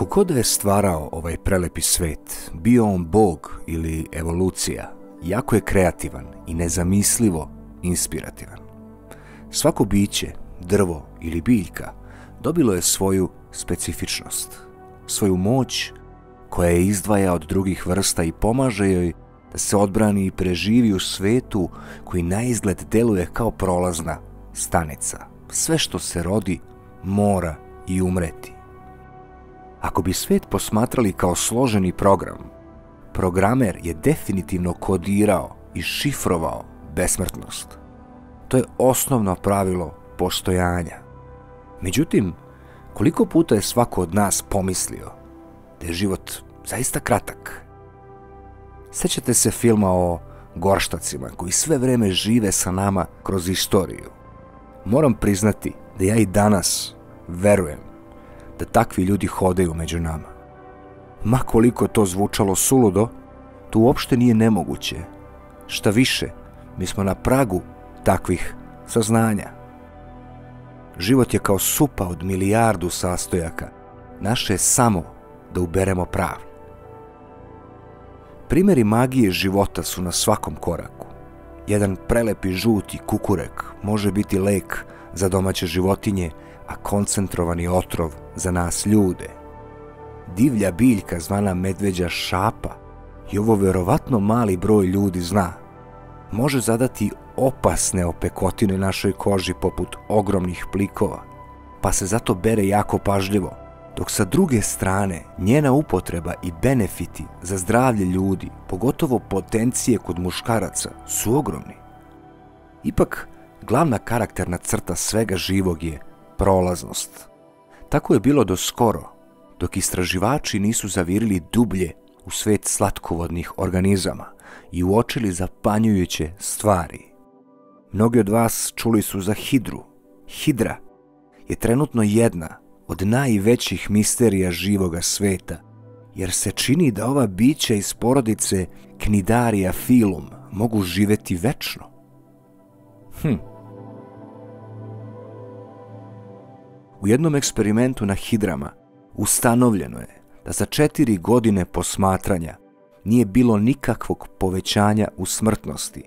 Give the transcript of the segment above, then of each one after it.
Kogod je stvarao ovaj prelepi svet, bio on bog ili evolucija, jako je kreativan i nezamislivo inspirativan. Svako biće, drvo ili biljka, dobilo je svoju specifičnost, svoju moć koja je izdvaja od drugih vrsta i pomaže joj da se odbrani i preživi u svetu koji na izgled deluje kao prolazna stanica. Sve što se rodi mora i umreti. Ako bi svet posmatrali kao složeni program, programer je definitivno kodirao i šifrovao besmrtnost. To je osnovno pravilo postojanja. Međutim, koliko puta je svako od nas pomislio da je život zaista kratak? Sećate se filma o gorštacima koji sve vreme žive sa nama kroz istoriju. Moram priznati da ja i danas verujem da takvi ljudi hodaju među nama. Ma koliko to zvučalo suludo, to uopšte nije nemoguće. Šta više, mi smo na pragu takvih saznanja. Život je kao supa od milijardu sastojaka. Naše je samo da uberemo pravi. Primjeri magije života su na svakom koraku. Jedan prelepi žuti kukurek može biti lek za domaće životinje, a koncentrovani otrov za nas ljude. Divlja biljka zvana medveđa šapa i ovo verovatno mali broj ljudi zna. Može zadati opasne opekotine našoj koži poput ogromnih plikova, pa se zato bere jako pažljivo, dok sa druge strane njena upotreba i benefiti za zdravlje ljudi, pogotovo potencije kod muškaraca, su ogromni. Ipak, glavna karakterna crta svega živog je prolaznost. Tako je bilo do skoro, dok istraživači nisu zavirili dublje u svet slatkovodnih organizama i uočili zapanjujuće stvari. Mnogi od vas čuli su za hidru. Hidra je trenutno jedna od najvećih misterija živoga sveta, jer se čini da ova bića iz porodice Knidarija filum mogu živeti večno. Hm. U jednom eksperimentu na hidrama ustanovljeno je da za četiri godine posmatranja nije bilo nikakvog povećanja u smrtnosti.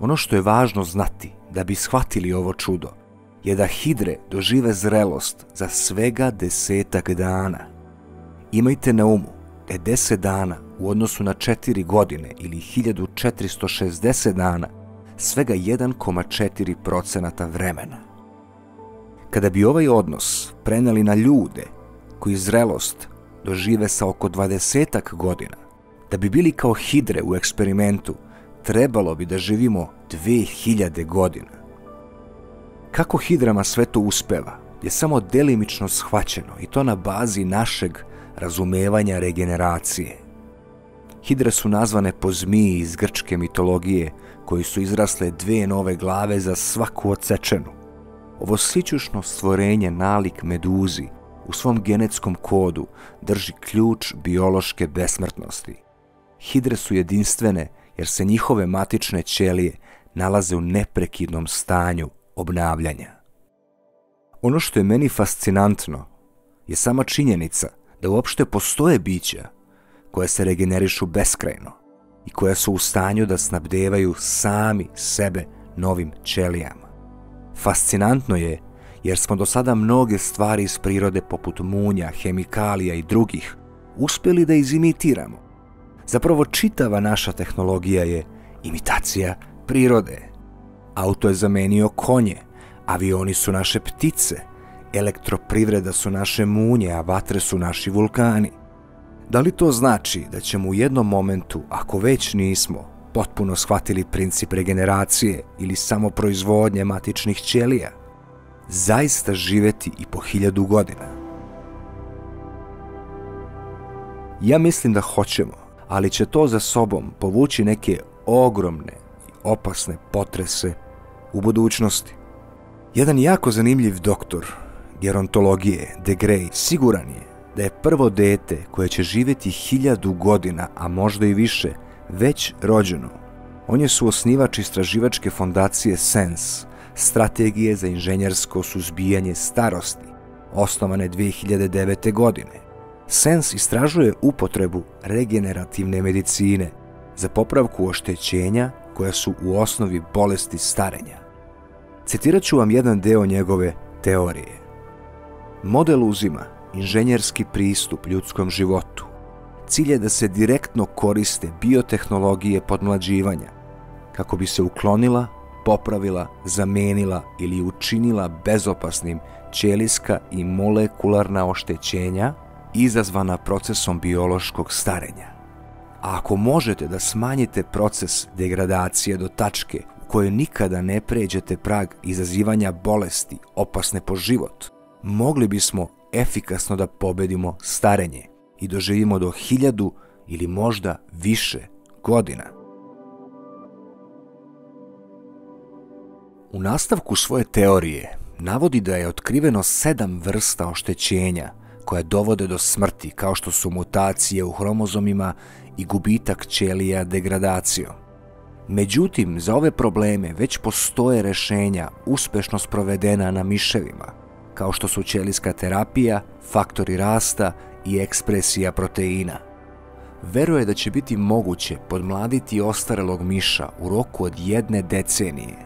Ono što je važno znati da bi shvatili ovo čudo je da hidre dožive zrelost za svega desetak dana. Imajte na umu da je deset dana u odnosu na četiri godine ili 1460 dana svega 1,4% vremena. Kada bi ovaj odnos preneli na ljude koji zrelost dožive sa oko 20 godina, da bi bili kao hidre u eksperimentu, trebalo bi da živimo 2000 godina. Kako hidrama sve to uspeva je samo delimično shvaćeno i to na bazi našeg razumevanja regeneracije. Hidre su nazvane po zmiji iz grčke mitologije koji su izrasle dve nove glave za svaku odsečenu. Ovo sićušno stvorenje nalik meduzi u svom genetskom kodu drži ključ biološke besmrtnosti. Hidre su jedinstvene jer se njihove matične ćelije nalaze u neprekidnom stanju obnavljanja. Ono što je meni fascinantno je sama činjenica da uopšte postoje bića koje se regenerišu beskrajno i koja su u stanju da snabdevaju sami sebe novim ćelijama. Fascinantno je jer smo do sada mnoge stvari iz prirode poput munja, hemikalija i drugih uspjeli da izimitiramo. Zapravo čitava naša tehnologija je imitacija prirode. Auto je zamenio konje, avioni su naše ptice, elektroprivreda su naše munje, a vatre su naši vulkani. Da li to znači da ćemo u jednom momentu, ako već nismo, potpuno shvatili princip regeneracije ili samoproizvodnje matičnih ćelija, zaista živeti i po hiljadu godina? Ja mislim da hoćemo, ali će to za sobom povući neke ogromne i opasne potrese u budućnosti. Jedan jako zanimljiv doktor gerontologije, De Grey, siguran je da je prvo dete koje će živjeti hiljadu godina, a možda i više, već rođeno. On je suosnivač istraživačke fondacije SENS, strategije za inženjersko suzbijanje starosti, osnovane 2009. godine. Sens istražuje upotrebu regenerativne medicine za popravku oštećenja koja su u osnovi bolesti starenja. Citirat ću vam jedan deo njegove teorije. Model uzima inženjerski pristup ljudskom životu. Cilj je da se direktno koriste biotehnologije podmlađivanja kako bi se uklonila, popravila, zamenila ili učinila bezopasnim ćelijska i molekularna oštećenja izazvana procesom biološkog starenja. A ako možete da smanjite proces degradacije do tačke u kojoj nikada ne pređete prag izazivanja bolesti opasne po život, mogli bismo efikasno da pobedimo starenje i doživimo do hiljadu ili možda više godina. U nastavku svoje teorije navodi da je otkriveno sedam vrsta oštećenja koja dovode do smrti kao što su mutacije u hromozomima i gubitak ćelija degradacijom. Međutim, za ove probleme već postoje rešenja uspešno sprovedena na miševima, kao što su ćelijska terapija, faktori rasta i ekspresija proteina. Veruje da će biti moguće podmladiti ostarelog miša u roku od jedne decenije.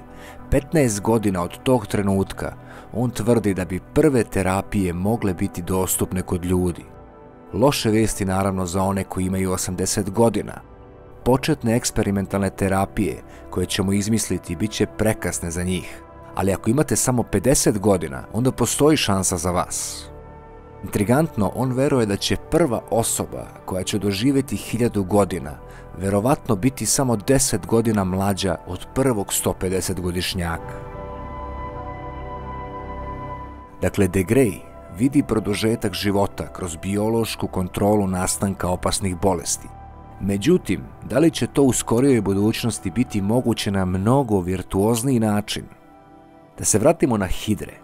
15 godina od tog trenutka on tvrdi da bi prve terapije mogle biti dostupne kod ljudi. Loše vesti naravno za one koji imaju 80 godina. Početne eksperimentalne terapije koje ćemo izmisliti bit će prekasne za njih. Ali ako imate samo 50 godina, onda postoji šansa za vas. Intrigantno, on veruje da će prva osoba koja će doživjeti hiljadu godina verovatno biti samo 10 godina mlađa od prvog 150 godišnjaka. Dakle, De Grey vidi produžetak života kroz biološku kontrolu nastanka opasnih bolesti. Međutim, da li će to u skorijoj budućnosti biti moguće na mnogo virtuozniji način? Da se vratimo na hidre.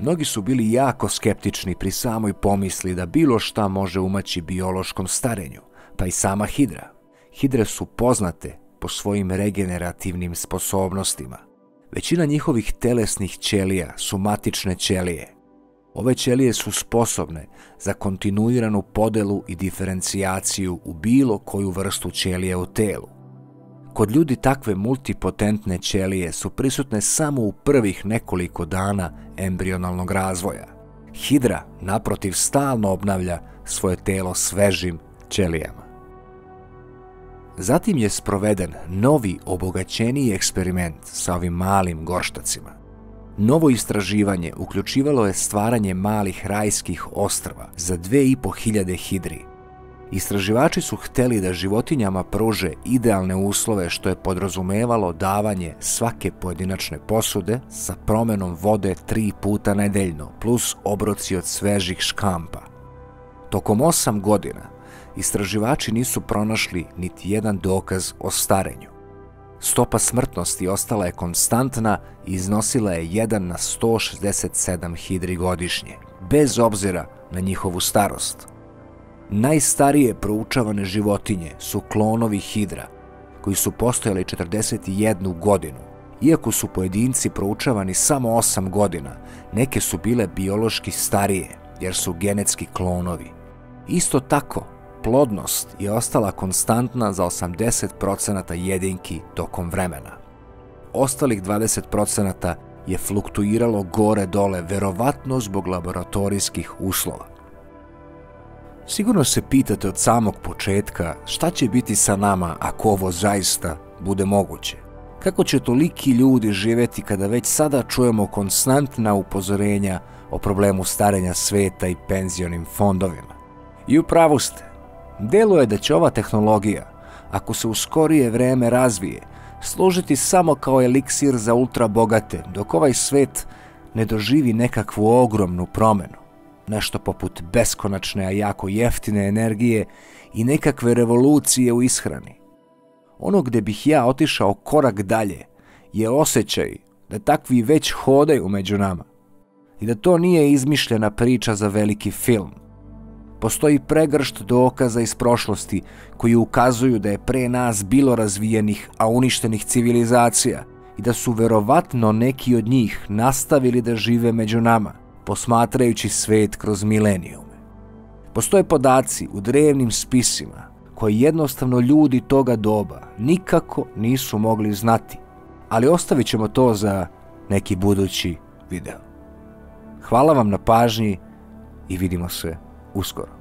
Mnogi su bili jako skeptični pri samoj pomisli da bilo šta može umaći biološkom starenju, pa i sama hidra. Hidre su poznate po svojim regenerativnim sposobnostima. Većina njihovih telesnih ćelija su matične ćelije. Ove ćelije su sposobne za kontinuiranu podelu i diferencijaciju u bilo koju vrstu ćelije u telu. Kod ljudi takve multipotentne ćelije su prisutne samo u prvih nekoliko dana embrionalnog razvoja. Hidra, naprotiv, stalno obnavlja svoje telo svežim ćelijama. Zatim je sproveden novi obogaćeniji eksperiment sa ovim malim gorštacima. Novo istraživanje uključivalo je stvaranje malih rajskih ostrva za 2500 hidri. Istraživači su hteli da životinjama pruže idealne uslove što je podrazumevalo davanje svake pojedinačne posude sa promenom vode tri puta nedeljno plus obroci od svežih škampa. Tokom osam godina istraživači nisu pronašli niti jedan dokaz o starenju. Stopa smrtnosti ostala je konstantna i iznosila je 1 na 167 hidri godišnje, bez obzira na njihovu starost. Najstarije proučavane životinje su klonovi hidra, koji su postojali 41 godinu. Iako su pojedinci proučavani samo 8 godina, neke su bile biološki starije, jer su genetski klonovi. Isto tako, plodnost je ostala konstantna za 80% jedinki tokom vremena. Ostalih 20% je fluktuiralo gore-dole, verovatno zbog laboratorijskih uslova. Sigurno se pitate od samog početka šta će biti sa nama ako ovo zaista bude moguće. Kako će toliki ljudi živeti kada već sada čujemo konstantna upozorenja o problemu starenja sveta i penzionim fondovima? I upravo ste, Delo je da će ova tehnologija, ako se u skorije vreme razvije, služiti samo kao eliksir za ultra bogate, dok ovaj svet ne doživi nekakvu ogromnu promenu. Nešto poput beskonačne, a jako jeftine energije i nekakve revolucije u ishrani. Ono gde bih ja otišao korak dalje je osjećaj da takvi već hodaju među nama i da to nije izmišljena priča za veliki film – postoji pregršt dokaza iz prošlosti koji ukazuju da je pre nas bilo razvijenih, a uništenih civilizacija i da su verovatno neki od njih nastavili da žive među nama, posmatrajući svet kroz milenijume. Postoje podaci u drevnim spisima koji jednostavno ljudi toga doba nikako nisu mogli znati, ali ostavit ćemo to za neki budući video. Hvala vam na pažnji i vidimo se uskoro.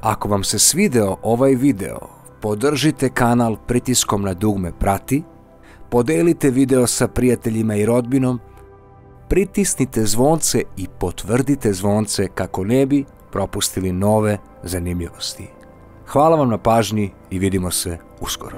Ako vam se svideo ovaj video, podržite kanal pritiskom na dugme prati, podelite video sa prijateljima i rodbinom, pritisnite zvonce i potvrdite zvonce kako ne bi propustili nove zanimljivosti. Hvala vam na pažnji i vidimo se uskoro.